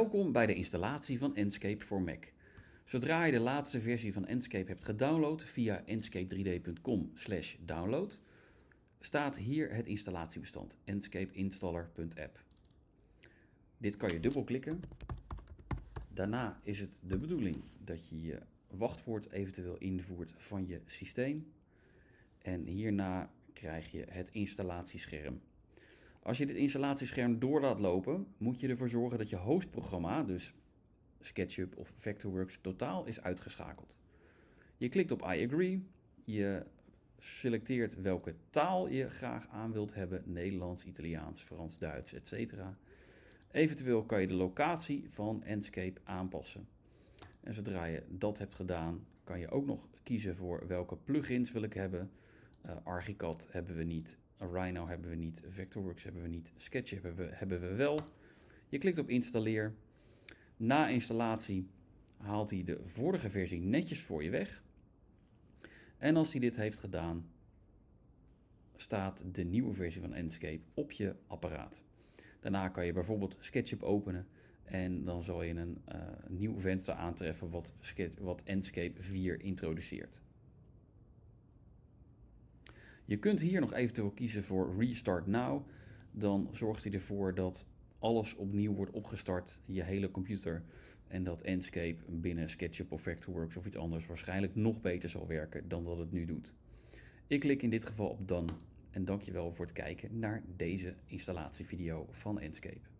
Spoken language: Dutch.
Welkom bij de installatie van Enscape voor Mac. Zodra je de laatste versie van Enscape hebt gedownload via enscape3d.com download, staat hier het installatiebestand enscapeinstaller.app. Dit kan je dubbelklikken. Daarna is het de bedoeling dat je je wachtwoord eventueel invoert van je systeem. En hierna krijg je het installatiescherm. Als je dit installatiescherm door laat lopen, moet je ervoor zorgen dat je hostprogramma, dus SketchUp of Vectorworks, totaal is uitgeschakeld. Je klikt op I agree, je selecteert welke taal je graag aan wilt hebben, Nederlands, Italiaans, Frans, Duits, etc. Eventueel kan je de locatie van Enscape aanpassen. En zodra je dat hebt gedaan, kan je ook nog kiezen voor welke plugins wil ik hebben. Uh, Archicad hebben we niet, Rhino hebben we niet, Vectorworks hebben we niet, SketchUp hebben we, hebben we wel. Je klikt op installeer. Na installatie haalt hij de vorige versie netjes voor je weg. En als hij dit heeft gedaan, staat de nieuwe versie van Enscape op je apparaat. Daarna kan je bijvoorbeeld SketchUp openen en dan zal je een uh, nieuw venster aantreffen wat, wat Enscape 4 introduceert. Je kunt hier nog eventueel kiezen voor Restart Now. Dan zorgt hij ervoor dat alles opnieuw wordt opgestart, je hele computer. En dat Enscape binnen SketchUp of Vectorworks of iets anders waarschijnlijk nog beter zal werken dan dat het nu doet. Ik klik in dit geval op Done en dankjewel voor het kijken naar deze installatievideo van Enscape.